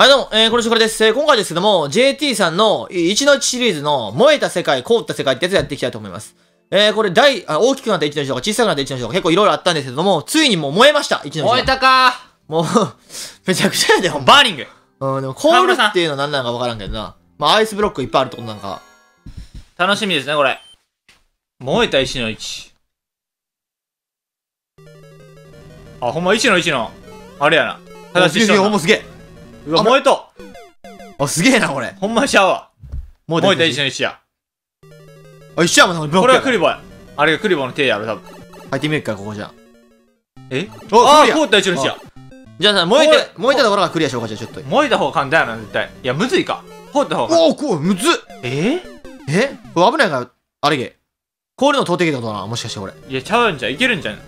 はい、どうも、えー、このしこれです。えー、今回ですけども、JT さんの1の1シリーズの燃えた世界、凍った世界ってやつやっていきたいと思います。えー、これ大、あ大きくなった1の1とか小さくなった1の1とか結構いろいろあったんですけども、ついにもう燃えました、1の1が。燃えたかもう、めちゃくちゃやで、ほんま。バーニングうん、でも凍るっていうのは何なのかわからんけどな。まあ、アイスブロックいっぱいあるってことなんか。楽しみですね、これ。燃えた1の1。あ、ほんま1の1の、あれやな。正しい人ほんますげえ。うわ、燃えとあ、すげえな、これ。ほんまちゃうわ。燃燃えた1の1や。あ、一緒やもんな、これはクリボーや。あれがクリボーの手やろ、多分。入ってみるか、ここじゃ。え？あー、凍った1の1や。じゃあさ、燃えて、燃えたところがクリアしようか、じゃあちょっと。燃えた方が簡単やな、絶対。いや、むずいか。凍った方が。おお、こう、むずっえ？え？これ危ないから、あれげ。氷の投擲ってことな、もしかしてこれ。いや、ちゃうんじゃん。いけるんじゃん。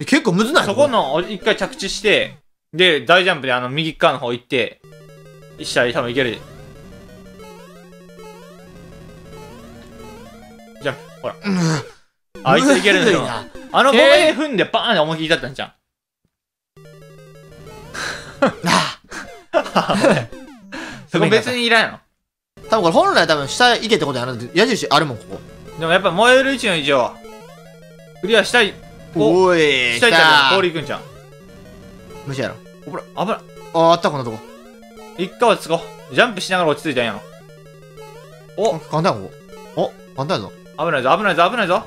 結構むずない？そこの、一回着地して、で、大ジャンプであの、右側の方行って、したら多分いけるで。ジャンプ、ほら。うん。あ、いついけるんだよあの、ボえケ踏んでバーンで思い切りだったんじゃん。あ そこ別にいらんやろ。多分これ本来多分下行けってことやな。矢印あるもん、ここ。でもやっぱ燃える位置の以上は、クリアしたい、こおい、したいったら氷行くんじゃん。虫やろ。ほら、危ない。あ、あった、このとこ。一回落ち着こう。ジャンプしながら落ち着いたんやろ。おお、簡単やここ。お、簡単やぞ。危ないぞ、危ないぞ、危ないぞ。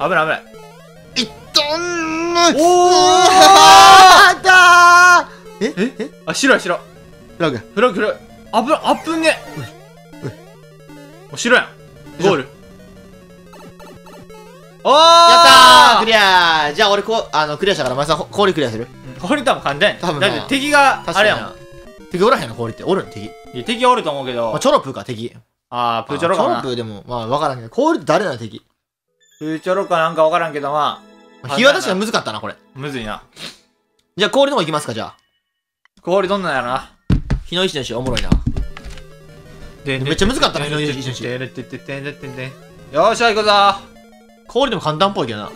危ない危ない。いったんおーあったーえ？え？え？あ、白い白い。フラグ。フラグフラグ。あぶ、あぶね。お、白やん。ゴール。おーやったークリアじゃあ俺こう、あの、クリアしたから、まさん氷クリアする？これ多分簡単多分なだって敵が、あれやもん。ん。敵おらへんの氷って。おるん？敵。いや敵おると思うけどまあ、。チョロプーか、敵。あー、プーチョロかな。チョロプーでも、まあ、わからんけど、氷って誰なの敵？プーチョロかなんかわからんけど、まあ、日は確かに難かったな、これ。むずいな。じゃあ氷の方行きますか、じゃあ。氷どんなんやろな。日の石の石おもろいな。でめっちゃ難かったな日の石の石よーし、行くぞ氷でも簡単っぽいけどな。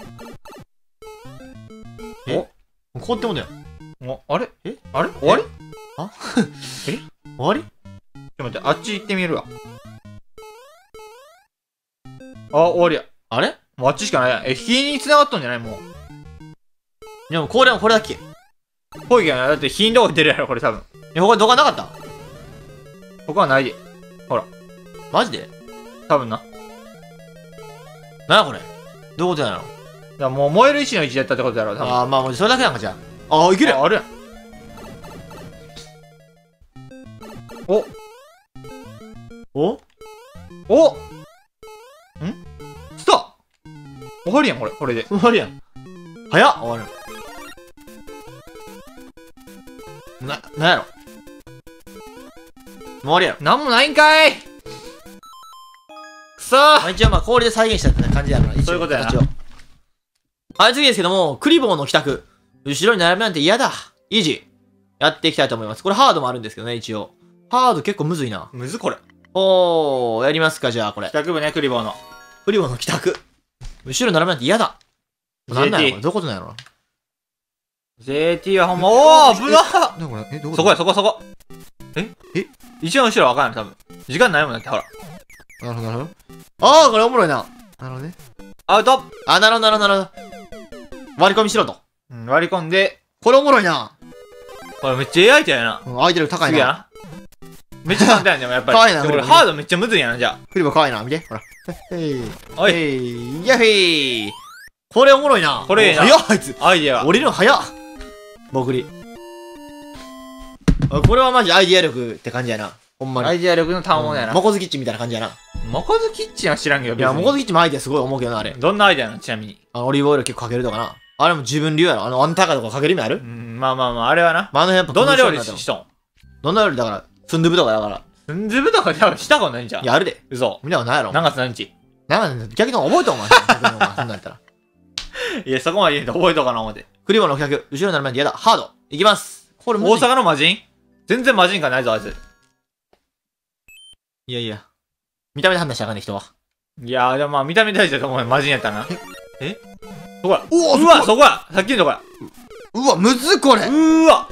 お？凍ってもんだよ。お、あれ？え？あれ？終わり？ち終わり？ょっと待って、あっち行ってみるわ。あ、終わりや。あれ？もうあっちしかないやん。え、火に繋がっとんじゃない？もう。でも氷はこれだっけ？いぽいけどな。だって火のとこ出るやろ、これ多分。や、他どこなかった？ここはないで。マジで？多分な。なやこれ？どういうことやろらもう燃える石の位置やったってことやろ、多分。ああ、まあもうそれだけなんかじゃあ。ああ、いけるあ、あるやん。お、お？おん？スター終わりやん、これ、これで。終わりやん。早っ終わる。な、なんやろ？終わりやろ。なんもないんかいくそまあ、ー一応まあ氷で再現したって感じやろな。一応そういうことやなはい、次ですけども、クリボーの帰宅。後ろに並ぶなんて嫌だ。イージー。やっていきたいと思います。これハードもあるんですけどね、一応。ハード結構むずいな。むずこれ。おー、やりますか、じゃあこれ帰。宅部ね、クリボーの。クリボーの帰宅。後ろに並ぶなんて嫌だ。なんなんやろ？JT これどういうことなんやろ？JT はほんま、おー、危なっなこれえ、どそこや、そこそこ。え？え？一番後ろわかんない、多分。時間ないもんだって、ほら。なるほど、なるほど。あー、これおもろいな。なるほどね。アウトあ、なるほど、なるほど、なるほど。割り込みしろと。うん、割り込んで、これおもろいな。これめっちゃ AI やな。うん、相手力高いな。な。めっちゃ簡単やん、でもやっぱり。可愛いなでもこれハードめっちゃむずいやな、じゃクリボー可愛いな。見て。ほら。へい。おいへい。やっへい。これおもろいな。これいいな早っ、あいつ。あ。アイデアは。降りるの早っ。僕り。あこれはマジアイディア力って感じやな。ほんまに。アイデア力の単語やな。モコズキッチンみたいな感じやな。モコズキッチンは知らんけど、いや、モコズキッチンもアイディアすごい思うけどな、あれ。どんなアイデアなのちなみに？あのオリーブオイル結構かけるとかな。あれも自分流やろ。あの、あんたかとかかける意味ある？うん、まあまあまあ、あれはな。まあ、あの辺やっぱどんな料理ししとん？どんな料理だから、スンドゥブとかだから。スンズブとか多分したことないんじゃん。いや、あるで。嘘。見たことないやろ。何月何日？なんか逆に覚えとんお前。そんなんやったら。いや、そこまで言えんと覚えとかな思って。クリボーの客、後ろになる前に嫌だ。ハード。いきます。これ大阪の魔人？全然魔人感ないぞ、あいつ。いやいや。見た目で判断しやかんね、人は。いやー、でもまあ、見た目大事だと思うよ。マジやったな。え？そこや。うわ、そこやさっきのとこや。うわ、むずこれうーわ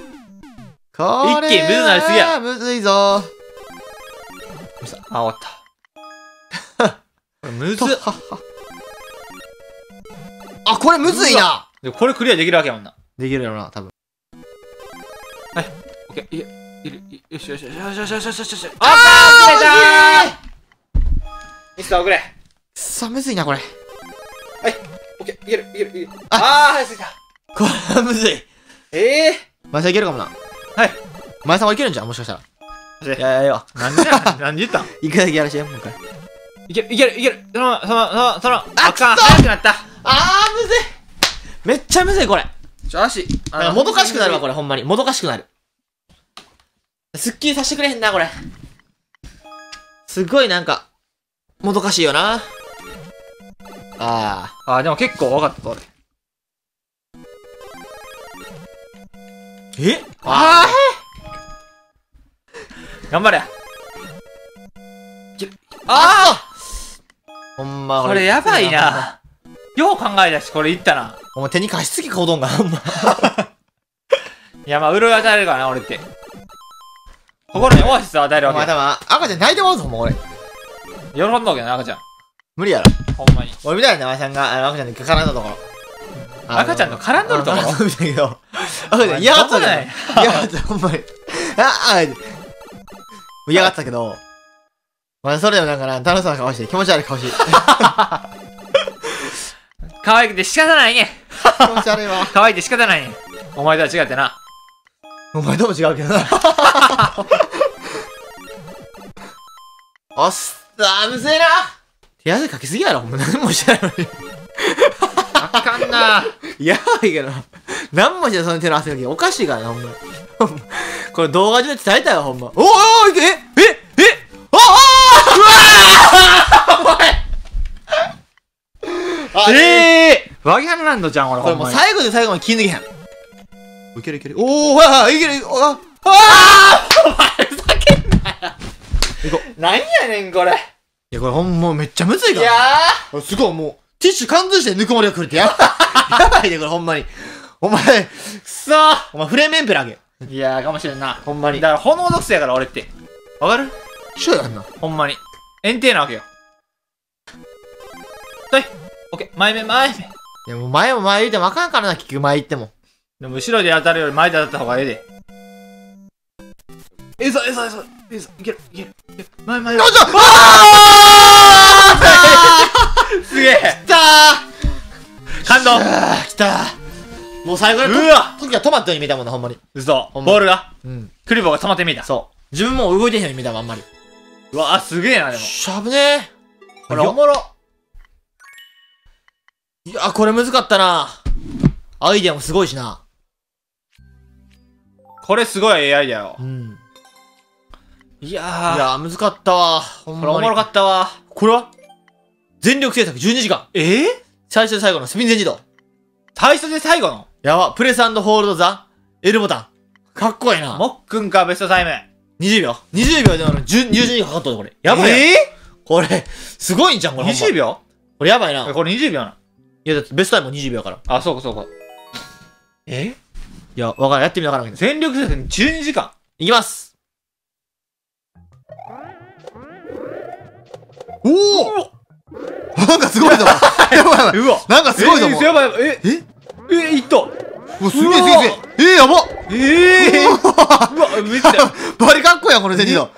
これ一気にむずなりすぎや。むずいぞー。あ、終わった。これむず。あ、これむずいなでこれクリアできるわけやもんな。できるよな、多分。はい。オッケー。いいる、よしよしよしよしよしよしよし。あーあーミスター遅れ。くっそ、むずいな、これ。オッケー、いける、いける、いける。あー、はい、た。これはむずい。ええ前さんいけるかもな。はい。前さんはいけるんじゃん、もしかしたら。ー。いやいやいや。なんでなんなんで言ったん？一回だけやらしてよ、もう一回。いける、いける、いける。そのそのそのまま。ああかん、くそ早くなった。あー、むずい。めっちゃむずい、これ。ちょ、足。なんかもどかしくなるわ、これ、ほんまに。もどかしくなる。すっきりさせてくれへんな、これ。すっごいなんか、もどかしいよな。ああー、でも結構分かったぞ、俺。ー。えあ頑張れ。いけるあほんま、ーこれやばい。な。よう考えたし、これいったな。お前手に貸しすぎか、うどんが。ほんま。いや、まあ、潤い与えるからな、俺って。心にオアシスを与えるお前わけよ。多分、赤ちゃん泣いてまうぞ、もう俺。喜んどけどな、赤ちゃん。無理やろ。ほんまに。俺みたいな、お前さんが、あの赤ちゃんに絡んだところ。赤ちゃんと絡んどるところあそうみたいけど。赤ちゃん嫌がってたけど。お前嫌がってた、ほんまに。あ、あ、嫌がってたけど。まあ、それでもなんかな、楽しそうな顔して、気持ち悪い顔して。可愛くて仕方ないね。気持ち悪いわ。可愛いて仕方ないね。お前とは違ってな。お前とも違うけどな。おっさー、むずいな。手汗かきすぎやろ、ほんま何もしてないのに。あかんな。やばいけど。何もしてないその手の汗かき。おかしいからな、ほんまこれ動画中で伝えたよ、ほんま。おいおい、えええああうわあええー、ワギャンランドじゃん、俺、これ。もう最後で最後まで切り抜けへん。いけるいける。おー、わあ、いける。ああ何やねん、これ。いや、これほんまめっちゃむずいから。いやこれすごいもう、ティッシュ貫通してぬくもりが来るって やばい。やばいね、これほんまに。お前、ー、くそー。お前フレームエンペラーあげ。いやー、かもしれんな。ほんまに。だから、炎属性やから、俺って。わかる？一緒やんな。ほんまに。円定なわけよ。はい。オッケー。前目、前目。いや、もう前も前言うてもあかんからな、結局前行っても。でも、後ろで当たるより前で当たった方がええで。えそ、えそ、えそ、えそ、いける、いける。いける前、前、前。よいしょあ すげえー来た感動ーあー来たーもう最後でうわ時が止まったように見えたもんな、ほんまに。嘘。ボールが？うん。クリボーが止まってみた。そう。自分も動いてへんように見えたもん、あんまり。うわ、すげえな、でも。しゃぶねこれおもろ。ー。いや、これ難かったな。アイデアもすごいしな。これすごい AI だよう。ん。いやいー。や、難かったわ。ほんまに。これおもろかったわ。これは？全力制作12時間。えー、最初で最後のスピン全自動。最初で最後の？やば。プレスホールドザ L ボタン。かっこいいな。もっくんかベストタイム。20秒。20秒で俺10 20時間かかっとるこれ。やばいやん。えこれ、すごいんじゃん、こー、れ。ほんま ?20 秒これやばいな。これ20秒な。いや、だってベストタイムも20秒やから。あ、そうかそうか。えいや、わからん。やってみながらんけど。全力制作に12時間。いきます。おおなんかすごいぞ。やばいやばい。うわなんかすごいぞ。やばいやばい。ええ？え、いった。うわすげえすげえすげえ。えー、やばええー、うわ、めっちゃ。バリかっこいいやん、これ、全自動。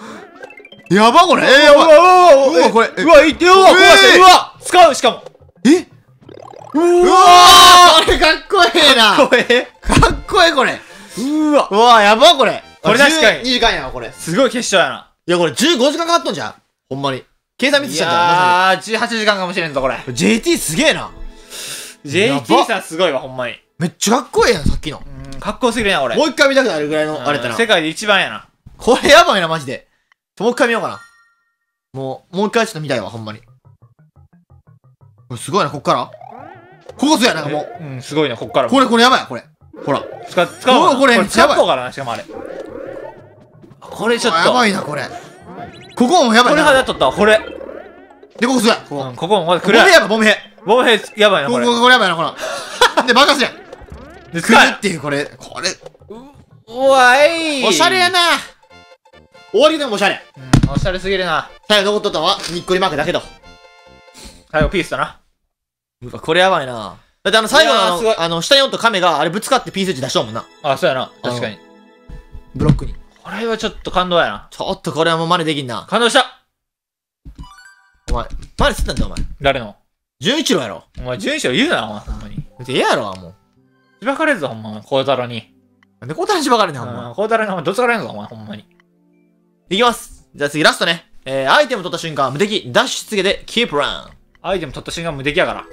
やば、これ。えー、やばい。うわ、これえうわ、いってよ、うわ、えうわ、使う、しかも。え？ううわーこれかっこええな。これ、かっこええ、これ。うわ。うわやば、これ。これ確かに2時間やん、これ。いすごい決勝やな。や、これ15時間かかっとんじゃん。ほんまに。計算ミスしちゃったいやー、18時間かもしれんぞ、これ。JT すげえな。JT さんすごいわ、ほんまに。めっちゃかっこええやん、さっきの。うん、かっこよすぎるな、俺。もう一回見たくなるぐらいの、あれだな。うん世界で一番やな。これやばいな、マジで。もう一回見ようかな。もう、もう一回ちょっと見たいわ、ほんまに。これすごいな、こっからここそうやな、もう。うん、すごいね、こっから。これ、これやばい、これ。ほら。使う、使うわな。おこれ使っとうからな、しかもあれ。これちょっと。あやばいな、これ。ここもやばいこれな。肌取ったわ、これ。で、ここそうや。ここ。うん、ここもまだボムヘ暗い。やばい、ボムヘ。ボムヘやばいな、これ。ここ、これやばいな、ほら。で、爆発やん。で来るっていう、これ。これ、うわいおしゃれやな終わりでもおしゃれ。うん、おしゃれすぎるな。最後残っとったのは、にっこりマークだけど。最後ピースだな。うわ、これやばいなだってあの、最後のあの、下におった亀が、あれぶつかってピース値出しとんもんな。あ、そうやな。確かに。ブロックに。これはちょっと感動やな。ちょっとこれはもう真似できんな。感動したお前、真似すったんだよ、お前。誰の？純一郎やろ。お前、順位言うな、お前、ほんまに。別にええやろ、もしばかれるぞ、ほんま、孝太郎に。う。なんでこうたらしばかれんねん、うほんまん、孝太郎にお前どつかれんぞ、お前、ほんまに。いきます。じゃあ次ラストね。えー、アイテム取った瞬間、無敵、ダッシュし続けて、キープラン。アイテム取った瞬間無敵やから。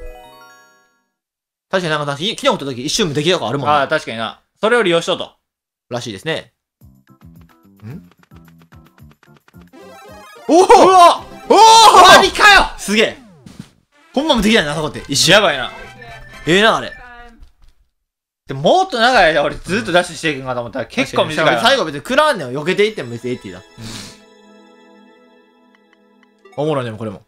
確かになんか、昨日取った時一瞬無敵とかあるもんああ、な。確かにな。それを利用しようと。らしいですね。んおおうわおおマジかよすげえほんま無敵だよな、あそこって。一瞬。やばいな。ええな、あれ。でももっと長い間俺ずっとダッシュしていくんかと思ったら結構短いわ。最後別に食らわんねん。避けていっても別にええって言うな。おもろいねもこれも。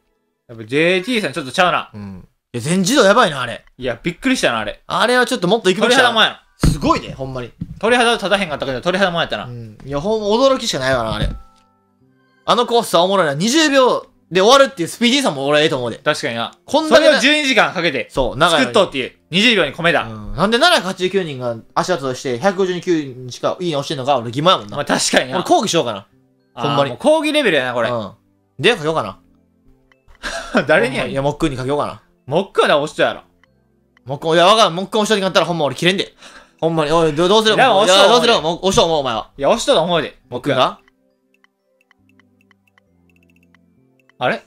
やっぱ JT さんちょっとちゃうな。うん。いや、全自動やばいな、あれ。いや、びっくりしたな、あれ。あれはちょっともっと行くべきだ鳥肌もんやな。すごいね、ほんまに。鳥肌立たへんかったけど、鳥肌もんやったな。うん。いや、ほんま驚きしかないわな、あれ。あのコースはおもろいな。20秒で終わるっていうスピーディーさも俺はええと思うで。確かにな。こんだけなそれを12時間かけてそう、長い作っとうっていう。20秒に米だ。うん。なんで789人が足跡として159人しかいいね押してんのか俺疑問やもんな。まあ確かにな。俺抗議しようかな。ほんまにあーもう講義レベルやな、これ。うん。で、書けようかな。誰にやいや、もっくんに書けようかな。もっくんは押しとやろ。もっくん、いや、わからん。もっくん押しときなったらほんま俺切れんで。ほんまに。おい、どどうする？いやもう押しどうする？もう押しとう、もうお前は。いや、押しとると思うで。もっくんが？あれ？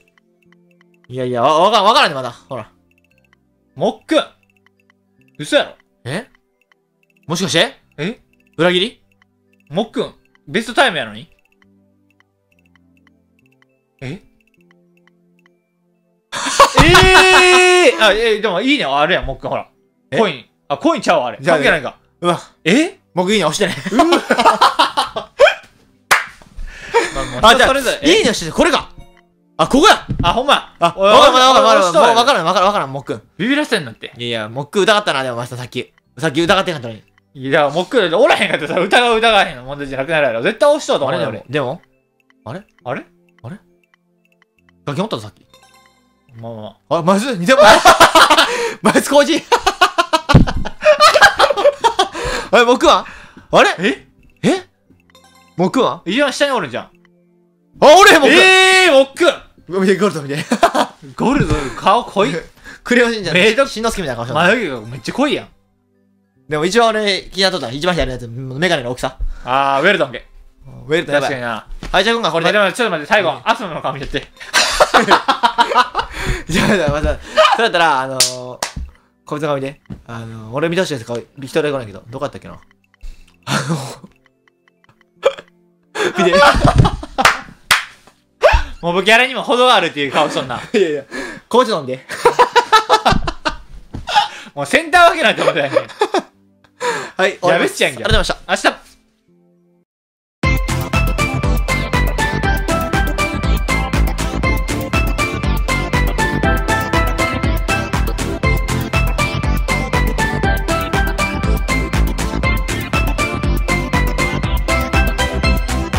いやいや、わわからん、わからんね、まだ。ほら。もっくん嘘やろ？え？もしかして？え？裏切り？もっくんベストタイムやのに？え？えー、あ、えでもいいね。あれやん、もっくん、ほら。え？コイン。あ、コインちゃうわ、あれ。じゃあ関係ないか。うわ、え？もっくんいいね押してね。あ、あ、じゃあ。いいね押してね。これか。あ、ここやあ、ほんま。あ、わからん、わからん、わからん。わからん、わからん、わからん、もっくん。ビビらせんなって。いやいや、もっくん疑ったな、でも、マスターさっき。さっき疑ってなかったのに。いや、もっくん、おらへんかったらさ、疑う疑わへんの問題じゃなくなるやろ。絶対押しとうとあれ思うよ、でも俺。でも？あれ？ガキ持ったぞ、さっき。まあまあ。あ、マジ似ても マジコージあれ、僕は？あれ？え？え？僕は？一番下におるんじゃん。あ、俺僕ええー、もっくん見て、ゴルト見て。ゴールド、顔濃い。クレヨンしんちゃん。メイドしんのすけみたいな顔してます。眉毛がめっちゃ濃いやん。でも一番俺気になっとった一番左のやつ、メガネの大きさ。あー、ウェルドンけ。ウェルトやばい。確かにな。はい、じゃあ今回これで。まあでも、ちょっと待って、最後、アスムの顔見ちゃって。じゃあ、また、それだったら、あのー、こいつの顔見て。あのー、俺見たしやつ顔、一人で来ないけど、どこやったっけな？あの、見て。もう僕、ギャラにも程があるっていう顔しとんな。いやいや、こうち飲んで。もうセンターわけなんて思ってないね。はい、やべっちゃんけありがとうございました。明日